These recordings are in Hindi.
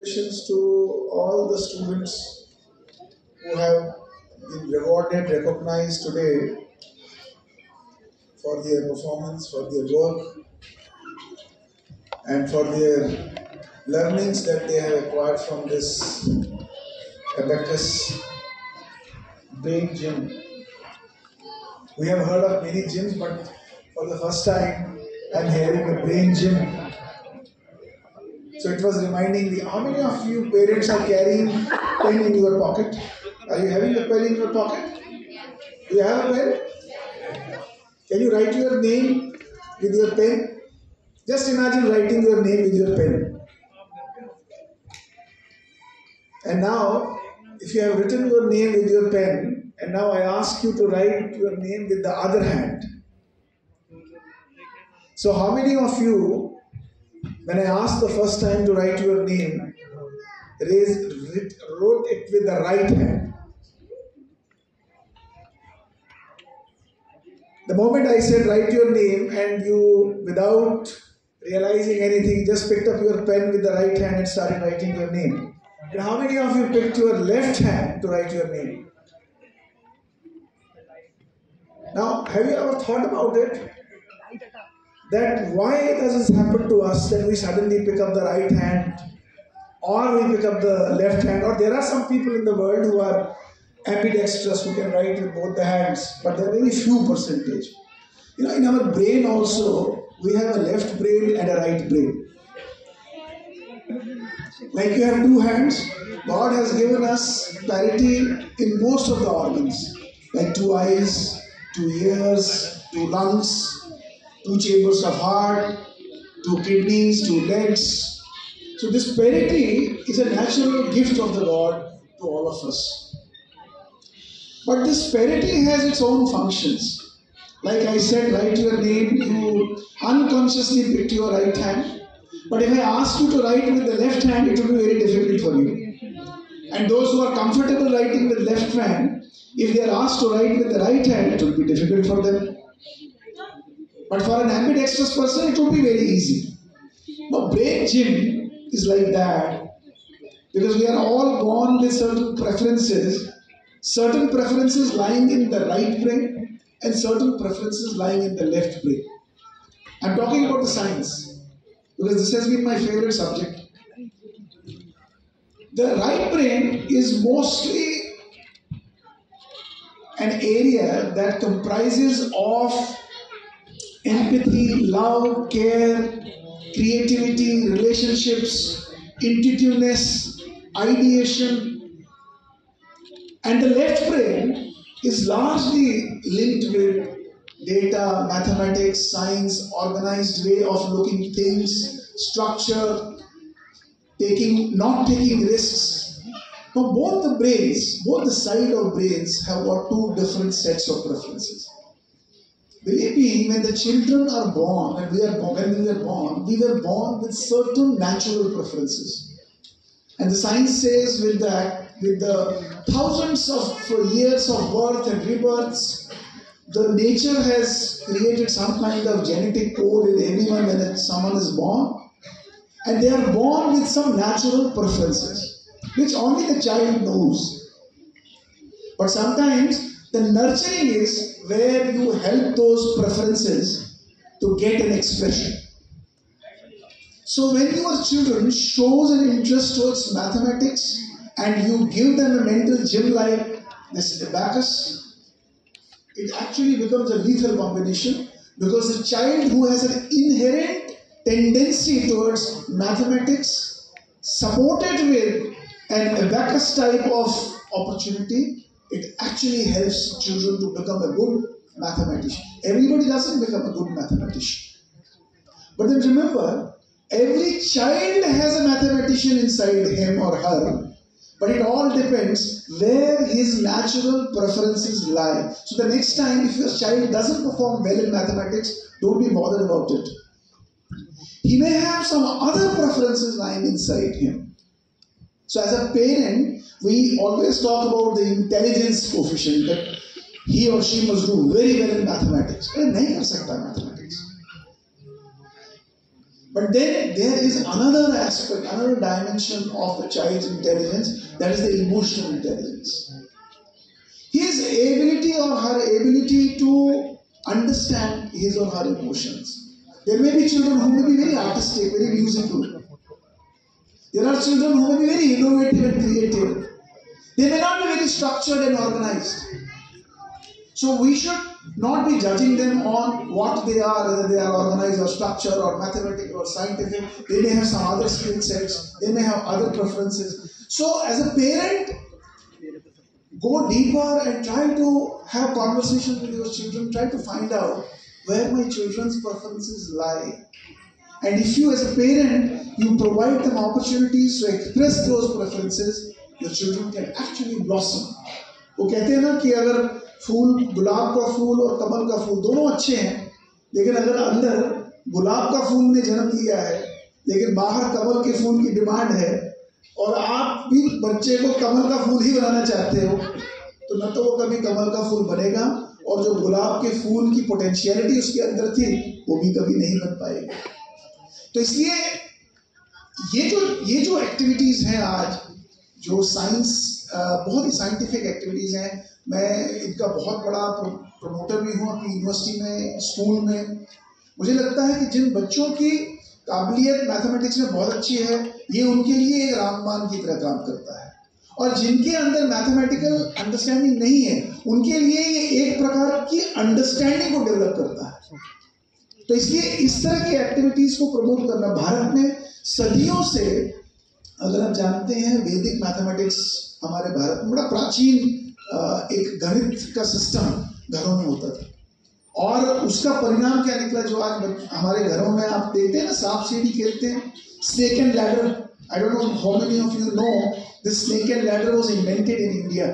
Congratulations to all the students who have been rewarded, recognized today for their performance, for their work, and for their learnings that they have acquired from this abacus brain gym. We have heard of many gyms, but for the first time, I'm hearing a brain gym. So it was reminding me, how many of you parents are carrying pen in your pocket? Are you having a pen in your pocket? Do you have a pen? Can you write your name with your pen? Just imagine writing your name with your pen. And now, if you have written your name with your pen, and now I ask you to write your name with the other hand. So, how many of you, when I asked the first time to write your name, raised, wrote it with the right hand? The moment I said write your name, and you, without realizing anything, just picked up your pen with the right hand and started writing your name. And how many of you picked your left hand to write your name? Now, have you ever thought about it? That why does this happen to us that we suddenly pick up the right hand or we pick up the left hand? Or there are some people in the world who are ambidextrous who can write with both the hands, but there are very few percentage. You know, in our brain also, we have a left brain and a right brain. Like you have two hands, God has given us parity in most of the organs, like two eyes, two ears, two lungs, two chambers of heart, two kidneys, two legs. So this parity is a natural gift of the God to all of us. But this parity has its own functions. Like I said, write your name, you unconsciously picked your right hand. But if I ask you to write with the left hand, it will be very difficult for you. And those who are comfortable writing with the left hand, if they are asked to write with the right hand, it will be difficult for them. But for an ambidextrous person, it will be very easy. Now, brain gym is like that because we are all born with certain preferences, certain preferences lying in the right brain and certain preferences lying in the left brain. I'm talking about the science because this has been my favorite subject. The right brain is mostly an area that comprises of empathy, love, care, creativity, relationships, intuitiveness, ideation. And the left brain is largely linked with data, mathematics, science, organized way of looking things, structure, taking not taking risks. Now both the brains, both the side of brains have got two different sets of preferences. Believe me, when the children are born, when we are born, when we were born, we were born with certain natural preferences. And the science says with the with the thousands of years of birth and rebirths, the nature has created some kind of genetic code in everyone when someone is born and they are born with some natural preferences, which only the child knows. But sometimes the nurturing is where you help those preferences to get an expression. So when your children shows an interest towards mathematics and you give them a mental gym like this is abacus, it actually becomes a lethal combination because the child who has an inherent tendency towards mathematics supported with an abacus type of opportunity, it actually helps children to become a good mathematician. Everybody doesn't become a good mathematician. But then remember, every child has a mathematician inside him or her, but it all depends where his natural preferences lie. So the next time, if your child doesn't perform well in mathematics, don't be bothered about it. He may have some other preferences lying inside him. So as a parent, we always talk about the intelligence coefficient that he or she must do very well in mathematics. Well, nahi kar sakta mathematics. But then there is another aspect, another dimension of the child's intelligence that is the emotional intelligence. His ability or her ability to understand his or her emotions. There may be children who may be very artistic, very musical, there are children who may be very innovative and creative. They may not be very structured and organized. So we should not be judging them on what they are, whether they are organized or structured or mathematical or scientific. They may have some other skill sets, they may have other preferences. So, as a parent, go deeper and try to have conversations with your children, try to find out where my children's preferences lie. And if you, as a parent, you provide them opportunities to express those preferences, your children can actually blossom. वो कहते हैं ना कि अगर फूल गुलाब का फूल और कमल का फूल दोनों अच्छे हैं लेकिन अगर अंदर गुलाब का फूल ने जन्म लिया है लेकिन बाहर कमल के फूल की डिमांड है और आप भी बच्चे को कमल का फूल ही बनाना चाहते हो तो न तो वो कभी कमल का फूल बनेगा और जो गुलाब के फूल की पोटेंशियलिटी उसके अंदर थी वो भी कभी नहीं बन पाएगा तो इसलिए ये जो ये जो एक्टिविटीज़ हैं आज, जो साइंस बहुत ही साइंटिफिक एक्टिविटीज़ हैं, मैं इनका बहुत बड़ा प्रमोटर भी हूँ अपनी यूनिवर्सिटी में स्कूल में। मुझे लगता है कि जिन बच्चों की काबिलियत मैथमेटिक्स में बहुत अच्छी है, ये उनके लिए एक रामबान की तरह काम करता है। और जिनके अंदर मैथमेटिकल अंडरस्टैंडिंग नहीं है, उनके लिए ये एक प्रकार की अंडरस्टैंडिंग को डेवलप करता है। तो इसलिए इस तरह की एक्टिविटीज़ को प्रमोट करना, भारत में सदियों से, अगर आप जानते हैं वैदिक मैथमेटिक्स हमारे भारत में बड़ा प्राचीन एक गणित का सिस्टम घरों में होता था। और उसका परिणाम क्या निकला जो आज हमारे घरों में आप देखते हैं ना, सांप सीढ़ी खेलते हैं snake and ladder I don't know how many of you know this snake and ladder was invented in India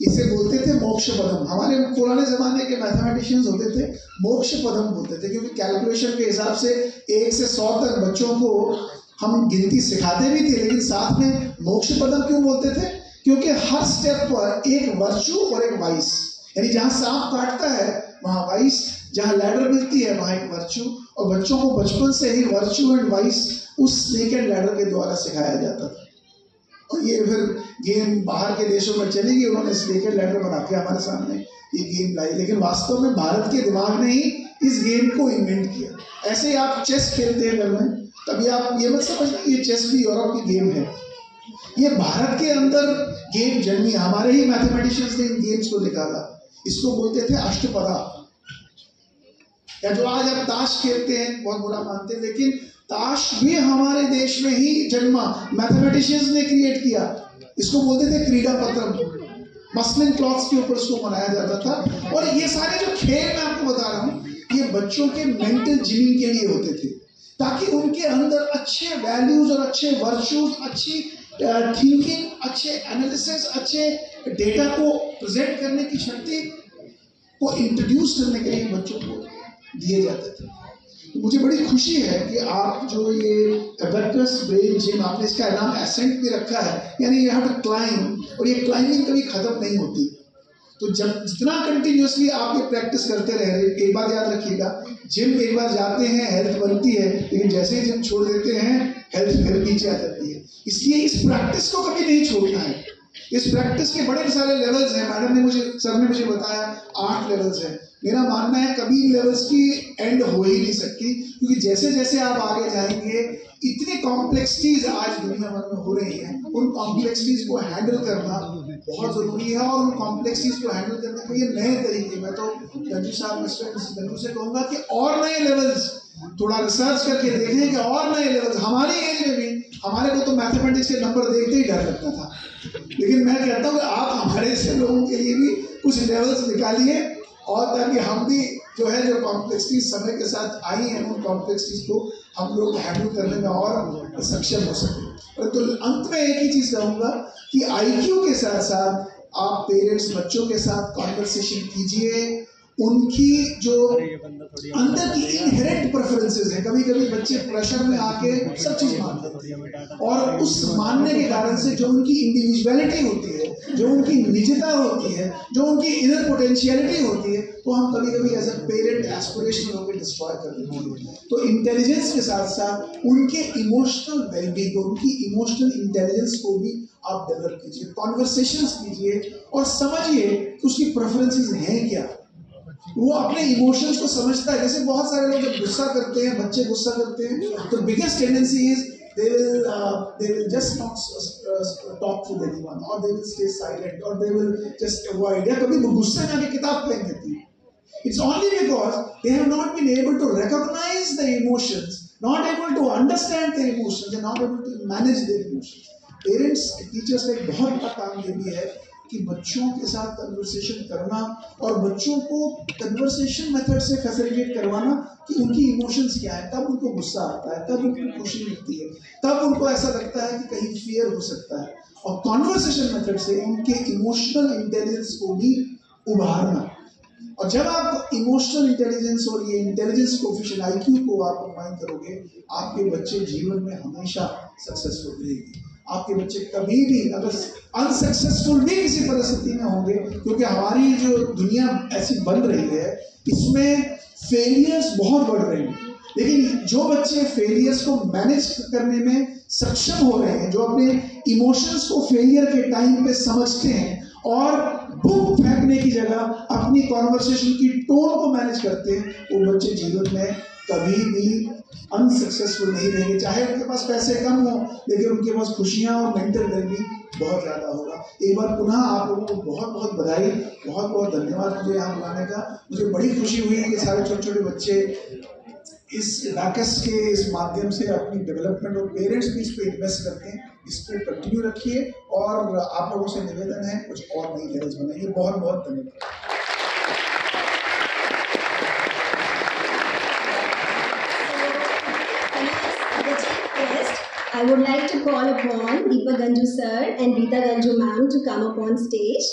इसे बोलते थे मोक्ष पदम। हमारे पुराने जमाने के मैथमेटिशियंस होते थे, मोक्ष पदम बोलते थे, क्योंकि कैलकुलेशन के हिसाब से एक से सौ तक बच्चों को हम गिनती सिखाते भी थे, लेकिन साथ में मोक्ष पदम क्यों बोलते थे? क्योंकि हर स्टेप पर एक वर्चू और एक वाइस यानी जहाँ सांप काटता है, वहाँ वाइस जहाँ लैडर मिलती है, वहाँ एक वर्चू और बच्चों को बचपन से ही वर्चू एंड वाइस उस स्नेक एंड लैडर के द्वारा सिखाया जाता था। और ये फिर गेम बाहर के देशों में चली गई, उन्होंने स्नेक एंड लैडर बना के हमारे सामने, ये गेम लाई। लेकिन वास्तव में भारत के दिमाग ने ही इस गेम को इन्वेंट किया। ऐसे ही आप चेस खेलते हैं घर में, तभी आप ये मत समझना ये चेस भी यूरोप की गेम है। ये भारत के अंदर गेम जन्मी हमारे ही मैथमेटिशियंस ने इन गेम्स को निकाला। इसको बोलते थे अष्टपदा। या जो आज आप ताश खेलते हैं, बहुत बुरा मानते हैं, लेकिन ताश भी हमारे देश में ही जन्मा। मैथमेटिशियंस ने क्रिएट किया। इसको बोलते थे क्रीडा पत्र मसलिन क्लॉथ्स के ऊपर इसको मनाया जाता था। और ये सारे जो खेल मैं आपको बता रहा हूँ, ये बच्चों के मेंटल जिमिंग के लिए होते थे। ताकि उनके अंदर अच्छे वैल्यूज़ और अच्छे वर्चूज अच्छी थिंकिंग अच्छे एनालिसिस अच्छे डेटा को प्रेजेंट करने की शक्ति को इंट्रोड्यूस करने के लिए बच्चों को दिए जाते थे। तो मुझे बड़ी खुशी है कि आप जो ये एबेकस ब्रेन जिम आपने इसका नाम एसेंट भी रखा है, यानी यू हैव टू क्लाइंब और ये क्लाइंबिंग कभी खत्म नहीं होती। तो जब जितना कंटिन्यूसली आप ये प्रैक्टिस करते रह रहे, एक बात याद रखिएगा जिम एक बार जाते हैं हेल्थ बनती है, लेकिन जैसे ही जिम छोड़ देते हैं हेल्थ फिर नीचे आ जाती है। इसलिए इस प्रैक्टिस को कभी नहीं छोड़ना है। इस प्रैक्टिस के बड़े सारे लेवल्स हैं। मैडम ने मुझे, सर ने मुझे बताया, आठ लेवल्स हैं। मेरा मानना है कभी लेवल्स की एंड हो ही नहीं सकती, क्योंकि जैसे जैसे आप आगे जाएँगे, इतनी कॉम्प्लेक्सिटीज आज दुनिया भर में हो रही हैं। उन कॉम्प्लेक्सिटीज को हैंडल करना बहुत ज़रूरी है और उन कॉम्प्लेक्सिटीज को हैंडल करने के लिए नए तरीके, मैं तो गंजू साहब गंजू से कहूँगा कि और नए लेवल्स थोड़ा रिसर्च करके देखें कि और नए लेवल्स हमारे एज में भी, हमारे को तो मैथमेटिक्स के नंबर देखते ही डर लगता था। लेकिन मैं कहता हूँ कि आप हमारे से लोगों के लिए भी कुछ लेवल्स निकालिए और ताकि हम भी जो है, जो कॉम्प्लेक्सिटीज समय के साथ आई हैं, उन कॉम्प्लेक्सिटीज को हम लोग हैंडल करने में और सक्षम हो सके। परंतु तो अंत में एक ही चीज़ कहूँगा कि आईक्यू के साथ साथ आप पेरेंट्स बच्चों के साथ कॉन्वर्सेशन कीजिए उनकी जो अंदर की इनहेरेंट प्रेफरेंसेस है। कभी कभी बच्चे प्रेशर में आके सब चीज़ मानते हैं। और उस मानने के कारण से जो उनकी इंडिविजुअलिटी होती है है जो उनकी निजता होती है जो उनकी इनर पोटेंशियलिटी होती है तो हम कभी कभी एज अ पेरेंट एस्पिरेशनल होकर डिस्ट्रॉय कर देते हैं। तो इंटेलिजेंस के साथ साथ उनके इमोशनल वेलबींग को उनकी इमोशनल इंटेलिजेंस को भी आप डेवलप कीजिए कॉन्वर्सेशन कीजिए और समझिए कि उसकी प्रेफरेंसेस हैं क्या। वो अपने इमोशंस को समझता है। जैसे बहुत सारे लोग जब गुस्सा करते हैं, बच्चे गुस्सा करते हैं तो biggest tendency is they will they will just not talk to anyone और दे विल स्टे साइलेंट और दे विल जस्ट अवॉइड या कभी वो गुस्सा जाके किताब फेंक देती है। It's only because they have not been able to recognise the emotions not able to understand their emotions and not able to manage their emotions parents teachers ने बहुत बड़ा काम दे दिया है। कि बच्चों के साथ कन्वर्सेशन करना और बच्चों को कन्वर्सेशन मेथड से फैसिलिटेट करवाना कि उनकी इमोशंस क्या है, तब उनको गुस्सा आता है, तब उनको खुशी मिलती है, तब उनको ऐसा लगता है कि कहीं फियर हो सकता है। और कॉन्वर्सेशन मेथड से उनके इमोशनल इंटेलिजेंस को भी उभारना। और जब आप इमोशनल इंटेलिजेंस और ये इंटेलिजेंस कोफिशिएंट आईक्यू को आप कंबाइन करोगे, आपके बच्चे जीवन में हमेशा सक्सेसफुल रहेंगे। आपके बच्चे कभी भी अगर अनसक्सेसफुल भी किसी परिस्थिति में होंगे, क्योंकि हमारी जो दुनिया ऐसी बन रही है, इसमें फेलियर्स बहुत बढ़ रहे हैं। लेकिन जो बच्चे फेलियर्स को मैनेज करने में सक्षम हो रहे हैं, जो अपने इमोशंस को फेलियर के टाइम पे समझते हैं और बुक फेंकने की जगह अपनी कॉन्वर्सेशन की टोन को मैनेज करते हैं, वो बच्चे जीवन में कभी भी अनसक्सेसफुल नहीं रहेंगे। चाहे उनके पास पैसे कम हो, लेकिन उनके पास खुशियाँ और मेंटल वेलबींग बहुत ज़्यादा होगा। एक बार पुनः आप लोगों को बहुत बहुत बधाई बहुत बहुत धन्यवाद मुझे यहाँ बुलाने का। मुझे बड़ी खुशी हुई है कि सारे छोटे छोटे बच्चे इस बैकस के इस माध्यम से अपनी डेवलपमेंट और पेरेंट्स भी इस पर इन्वेस्ट करते हैं इस पर कंटिन्यू रखिए और आप लोगों से निवेदन है, कुछ और नई लेवल्स बनाइए। बहुत बहुत धन्यवाद। I would like to call upon Deepa Ganju sir and Rita Ganju ma'am to come up on stage.